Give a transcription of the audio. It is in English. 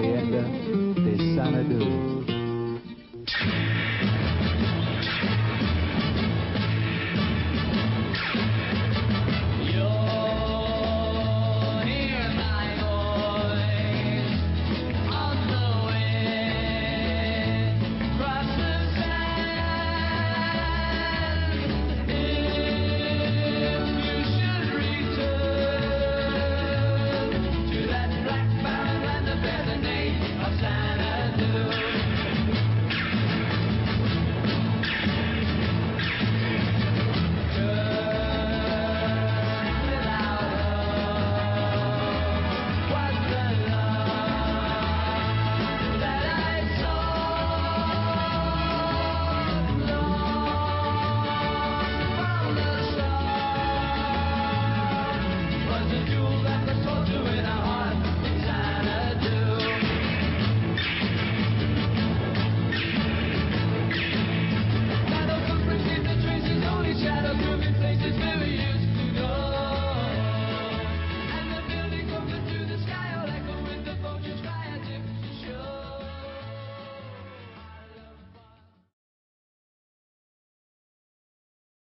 Orienda.